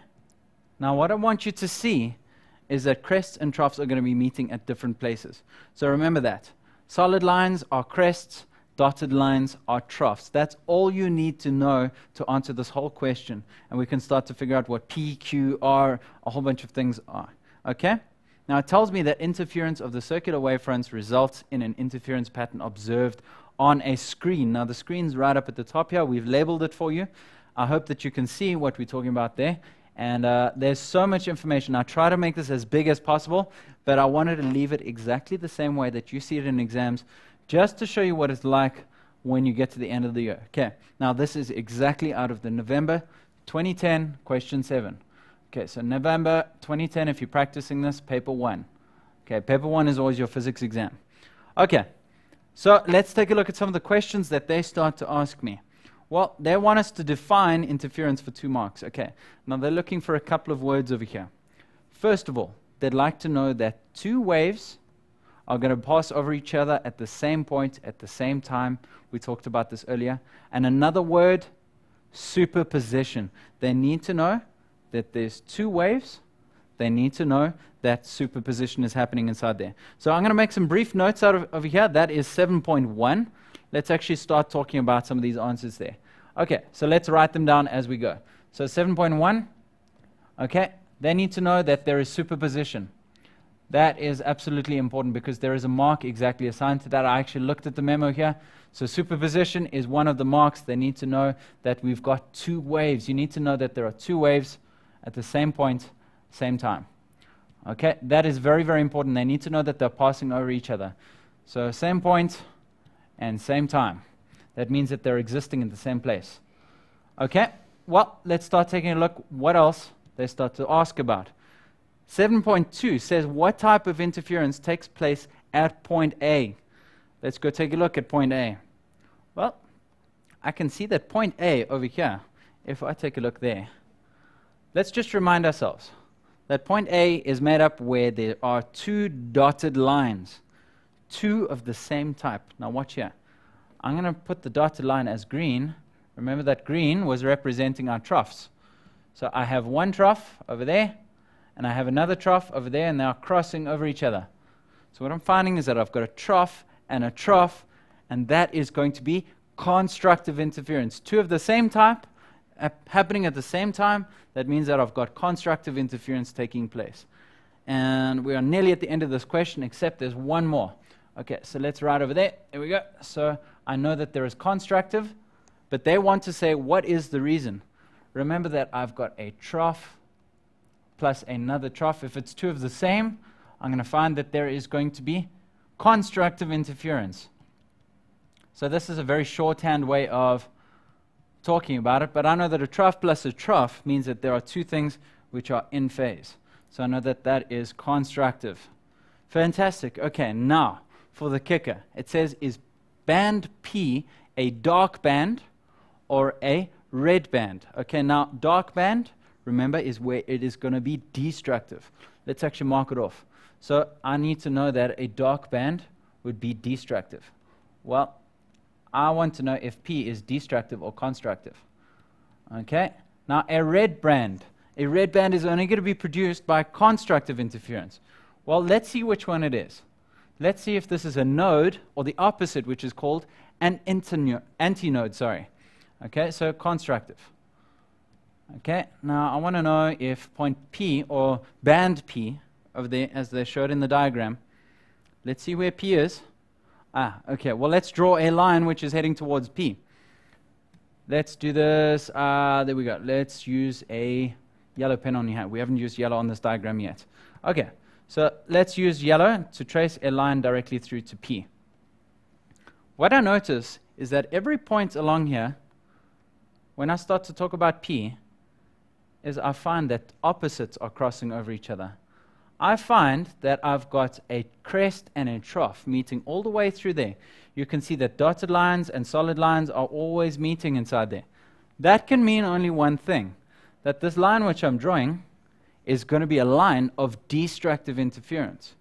Now what I want you to see is that crests and troughs are going to be meeting at different places. So remember that. Solid lines are crests, dotted lines are troughs. That's all you need to know to answer this whole question. And we can start to figure out what P, Q, R, a whole bunch of things are. Okay? Now, it tells me that interference of the circular wavefronts results in an interference pattern observed on a screen. Now, the screen's right up at the top here. We've labeled it for you. I hope that you can see what we're talking about there. And uh, there's so much information. I try to make this as big as possible, but I wanted to leave it exactly the same way that you see it in exams, just to show you what it's like when you get to the end of the year. Okay, now this is exactly out of the November 2010 question 7. Okay, so November 2010, if you're practicing this, paper one. Okay, paper one is always your physics exam. Okay, so let's take a look at some of the questions that they start to ask me. Well, they want us to define interference for two marks. Okay, now they're looking for a couple of words over here. First of all, they'd like to know that two waves are going to pass over each other at the same point at the same time. We talked about this earlier. And another word, superposition. They need to know that there's two waves, they need to know that superposition is happening inside there. So I'm going to make some brief notes out of over here. That is 7.1. Let's actually start talking about some of these answers there. Okay, so let's write them down as we go. So 7.1, okay, they need to know that there is superposition. That is absolutely important because there is a mark exactly assigned to that. I actually looked at the memo here. So superposition is one of the marks. They need to know that we've got two waves. You need to know that there are two waves at the same point, same time. Okay, that is very, very important. They need to know that they're passing over each other. So, same point and same time. That means that they're existing in the same place. Okay, well, let's start taking a look. What else they start to ask about? 7.2 says what type of interference takes place at point A? Let's go take a look at point A. Well, I can see that point A over here, if I take a look there, Let's just remind ourselves that point A is made up where there are two dotted lines, two of the same type. Now, watch here. I'm going to put the dotted line as green. Remember that green was representing our troughs. So I have one trough over there, and I have another trough over there, and they are crossing over each other. So what I'm finding is that I've got a trough and a trough, and that is going to be constructive interference. Two of the same type, happening at the same time, that means that I've got constructive interference taking place. And we are nearly at the end of this question, except there's one more. Okay, so let's write over there. There we go. So I know that there is constructive, but they want to say what is the reason. Remember that I've got a trough plus another trough. If it's two of the same, I'm going to find that there is going to be constructive interference. So this is a very shorthand way of talking about it, but I know that a trough plus a trough means that there are two things which are in phase. So I know that that is constructive. Fantastic. Okay, now for the kicker. It says, is band P a dark band or a red band? Okay, now dark band, remember, is where it is going to be destructive. Let's actually mark it off. So I need to know that a dark band would be destructive. Well, I want to know if P is destructive or constructive. Okay? Now, a red band. A red band is only going to be produced by constructive interference. Well, let's see which one it is. Let's see if this is a node or the opposite, which is called an antinode. Sorry. Okay, so constructive. Okay, now I want to know if point P or band P over there, as they showed in the diagram, let's see where P is. Ah, okay, well, let's draw a line which is heading towards P. Let's do this. Uh, there we go. Let's use a yellow pen on your hand. We haven't used yellow on this diagram yet. Okay, so let's use yellow to trace a line directly through to P. What I notice is that every point along here, when I start to talk about P, is I find that opposites are crossing over each other. I find that I've got a crest and a trough meeting all the way through there. You can see that dotted lines and solid lines are always meeting inside there. That can mean only one thing that this line which I'm drawing is going to be a line of destructive interference.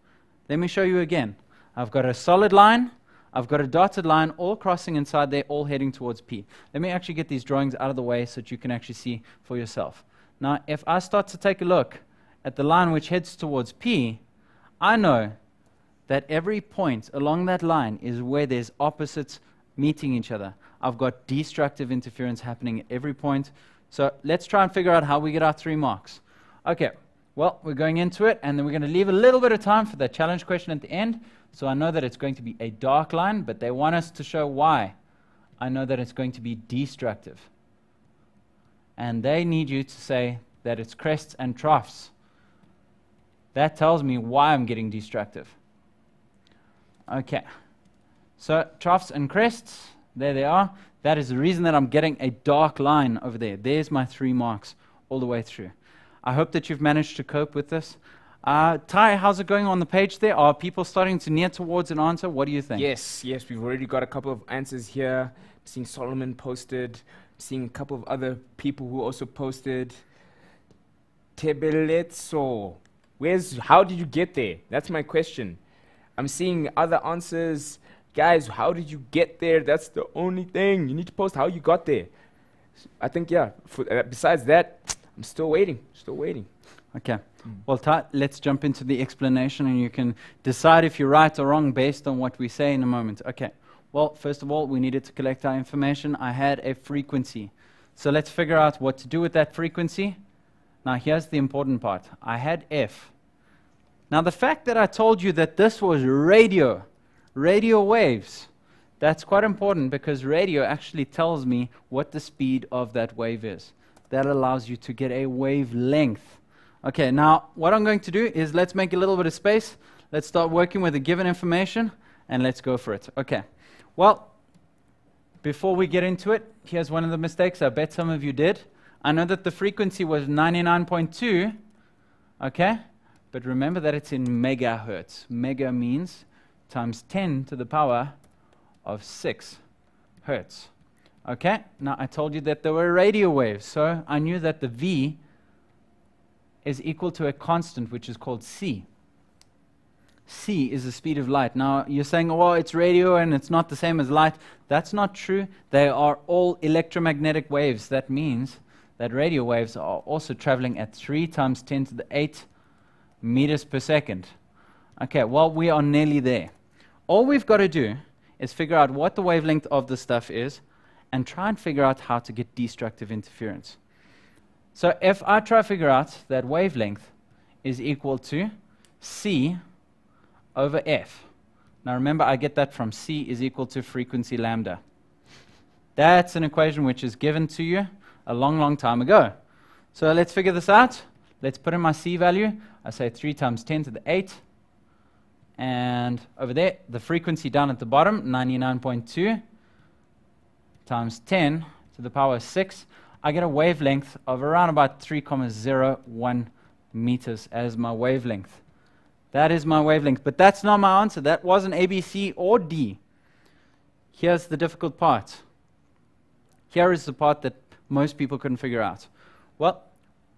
Let me show you again. I've got a solid line, I've got a dotted line all crossing inside there, all heading towards P. Let me actually get these drawings out of the way so that you can actually see for yourself. Now, if I start to take a look at the line which heads towards P, I know that every point along that line is where there's opposites meeting each other. I've got destructive interference happening at every point. So let's try and figure out how we get our three marks. Okay, well, we're going into it, and then we're going to leave a little bit of time for the challenge question at the end. So I know that it's going to be a dark line, but they want us to show why. I know that it's going to be destructive. And they need you to say that it's crests and troughs. That tells me why I'm getting destructive. Okay. So troughs and crests, there they are. That is the reason that I'm getting a dark line over there. There's my three marks all the way through. I hope that you've managed to cope with this. Uh, Ty, how's it going on the page there? Are people starting to near towards an answer? What do you think?
Yes, yes, we've already got a couple of answers here. Seeing Solomon posted, seeing a couple of other people who also posted. Tebeletso, where's how did you get there? That's my question. I'm seeing other answers. Guys, how did you get there? That's the only thing. You need to post how you got there. I think yeah. For, uh, besides that, I'm still waiting. Still waiting.
Okay. Mm. Well, Ta, let's jump into the explanation and you can decide if you're right or wrong based on what we say in a moment. Okay. Well, first of all, we needed to collect our information. I had a frequency. So let's figure out what to do with that frequency. Now, here's the important part I had F. Now, the fact that I told you that this was radio, radio waves, that's quite important because radio actually tells me what the speed of that wave is. That allows you to get a wavelength. Okay, now what I'm going to do is let's make a little bit of space. Let's start working with the given information and let's go for it. Okay, well, before we get into it, here's one of the mistakes I bet some of you did. I know that the frequency was 99.2, okay? But remember that it's in megahertz. Mega means times 10 to the power of 6 hertz. Okay, now I told you that there were radio waves, so I knew that the V is equal to a constant which is called c. c is the speed of light. Now, you're saying, oh, well, it's radio and it's not the same as light. That's not true. They are all electromagnetic waves. That means that radio waves are also traveling at 3 times 10 to the 8 meters per second. Okay, well, we are nearly there. All we've got to do is figure out what the wavelength of the stuff is and try and figure out how to get destructive interference. So if I try to figure out that wavelength is equal to c over f. Now remember, I get that from c is equal to frequency lambda. That's an equation which is given to you a long, long time ago. So let's figure this out. Let's put in my c value. I say 3 times 10 to the 8. And over there, the frequency down at the bottom, 99.2 times 10 to the power of 6. I get a wavelength of around about 3,01 meters as my wavelength. That is my wavelength. But that's not my answer. That wasn't A, B, C, or D. Here's the difficult part. Here is the part that most people couldn't figure out. Well,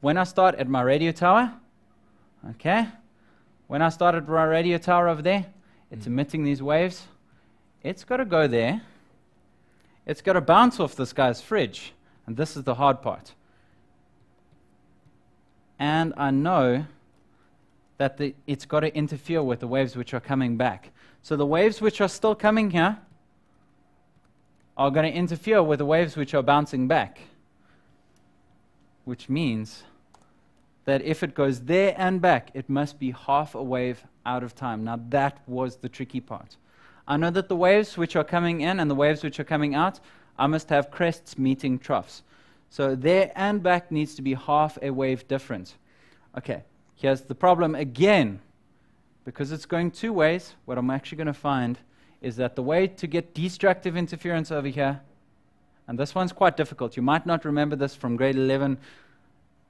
when I start at my radio tower, okay, when I start at my radio tower over there, it's mm. emitting these waves. It's got to go there. It's got to bounce off this guy's fridge. And this is the hard part. And I know that the, it's got to interfere with the waves which are coming back. So the waves which are still coming here are going to interfere with the waves which are bouncing back, which means that if it goes there and back, it must be half a wave out of time. Now, that was the tricky part. I know that the waves which are coming in and the waves which are coming out, I must have crests meeting troughs. So there and back needs to be half a wave difference. Okay, here's the problem again. Because it's going two ways, what I'm actually going to find is that the way to get destructive interference over here, and this one's quite difficult, you might not remember this from grade 11,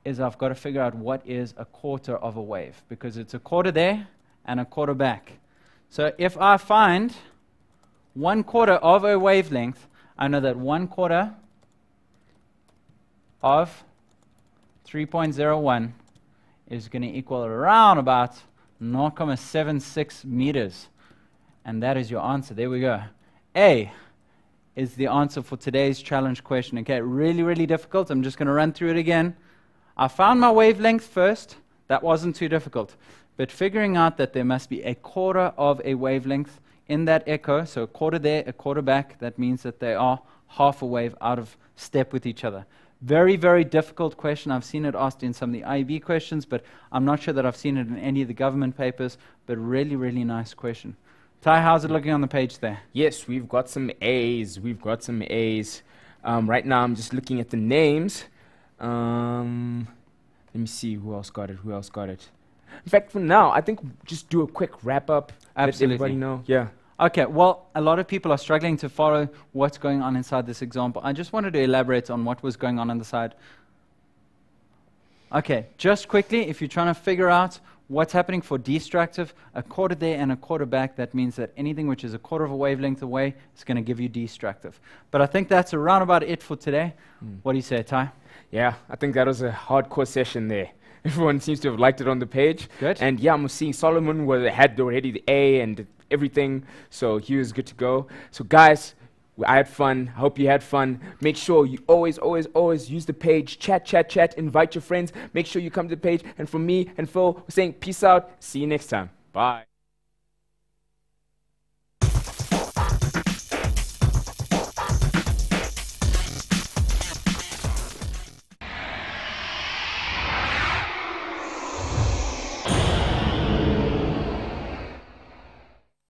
is I've got to figure out what is a quarter of a wave, because it's a quarter there and a quarter back. So if I find one quarter of a wavelength, I know that one quarter of 3.01 is going to equal around about 0.76 meters. And that is your answer. There we go. A is the answer for today's challenge question. Okay, really, really difficult. I'm just going to run through it again. I found my wavelength first. That wasn't too difficult. But figuring out that there must be a quarter of a wavelength in that echo, so a quarter there, a quarter back, that means that they are half a wave out of step with each other. Very, very difficult question. I've seen it asked in some of the IB questions, but I'm not sure that I've seen it in any of the government papers. But really, really nice question. Ty, how's it looking on the page there?
Yes, we've got some A's. We've got some A's. Um, right now, I'm just looking at the names. Um, let me see who else got it. Who else got it? In fact, for now, I think just do a quick wrap up.
Absolutely.
Let everybody know. Yeah.
Okay, well, a lot of people are struggling to follow what's going on inside this example. I just wanted to elaborate on what was going on on the side. Okay, just quickly, if you're trying to figure out what's happening for destructive, a quarter there and a quarter back, that means that anything which is a quarter of a wavelength away is going to give you destructive. But I think that's around about it for today. Mm. What do you say, Ty?
Yeah, I think that was a hardcore session there. Everyone seems to have liked it on the page.
Good.
And yeah, I'm seeing Solomon was, had already the A and everything. So he was good to go. So guys, I had fun. I hope you had fun. Make sure you always, always, always use the page. Chat, chat, chat. Invite your friends. Make sure you come to the page. And from me and Phil, we're saying peace out. See you next time. Bye.